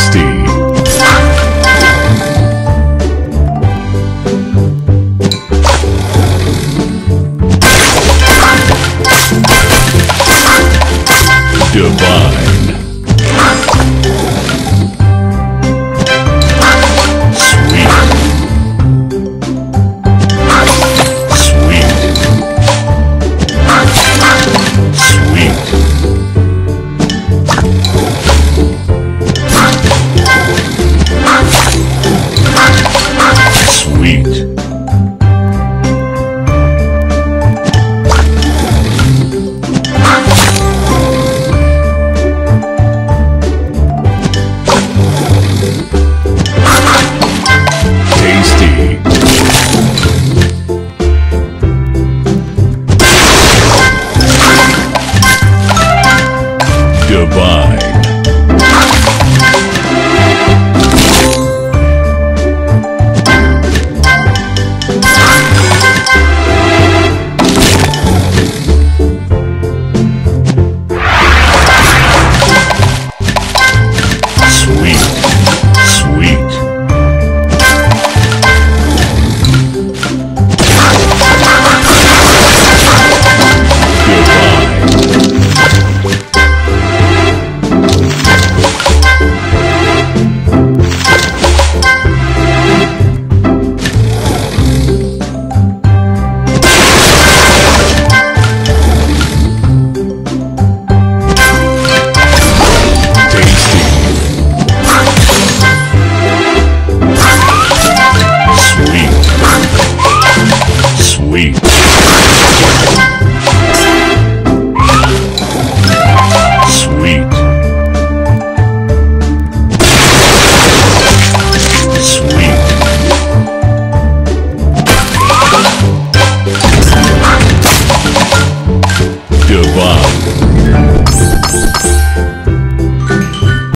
Steve.